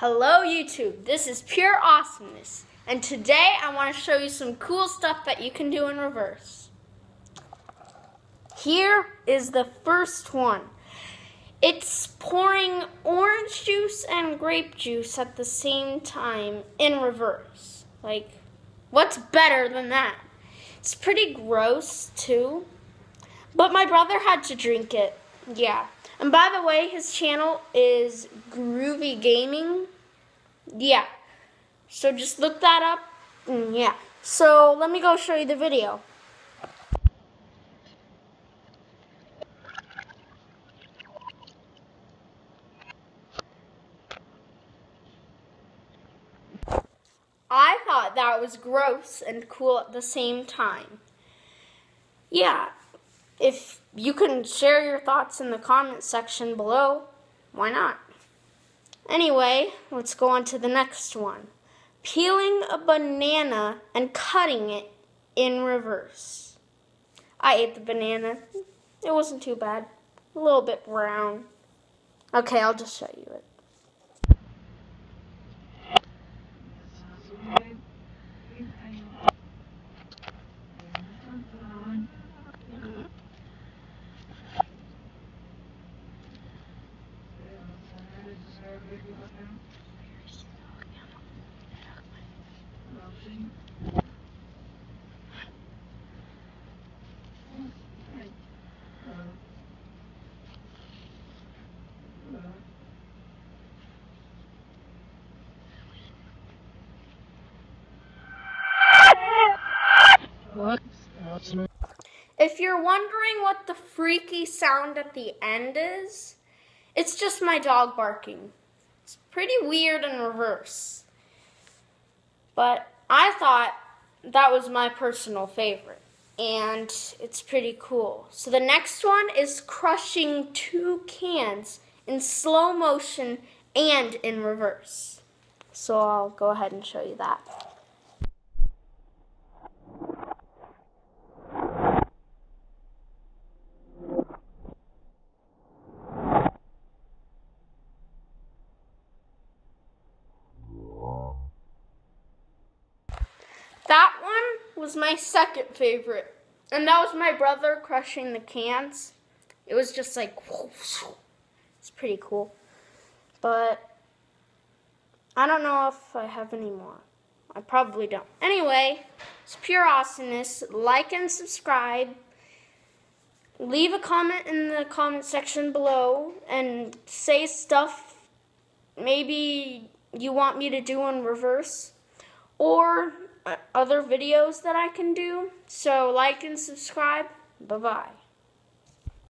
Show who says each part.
Speaker 1: Hello YouTube, this is Pure Awesomeness, and today I want to show you some cool stuff that you can do in reverse. Here is the first one. It's pouring orange juice and grape juice at the same time in reverse. Like, what's better than that? It's pretty gross too, but my brother had to drink it. Yeah. And by the way, his channel is Groovy Gaming. Yeah. So just look that up. Mm, yeah. So let me go show you the video. I thought that was gross and cool at the same time. Yeah, if you can share your thoughts in the comment section below, why not? Anyway, let's go on to the next one. Peeling a banana and cutting it in reverse. I ate the banana. It wasn't too bad. A little bit brown. Okay, I'll just show you it. If you're wondering what the freaky sound at the end is, it's just my dog barking. It's pretty weird in reverse. But I thought that was my personal favorite. And it's pretty cool. So the next one is crushing two cans in slow motion and in reverse. So I'll go ahead and show you that. That one was my second favorite. And that was my brother crushing the cans. It was just like, it's pretty cool. But I don't know if I have any more. I probably don't. Anyway, it's pure awesomeness. Like and subscribe. Leave a comment in the comment section below and say stuff maybe you want me to do in reverse. Or Uh, other videos that I can do. So like and subscribe. Bye-bye.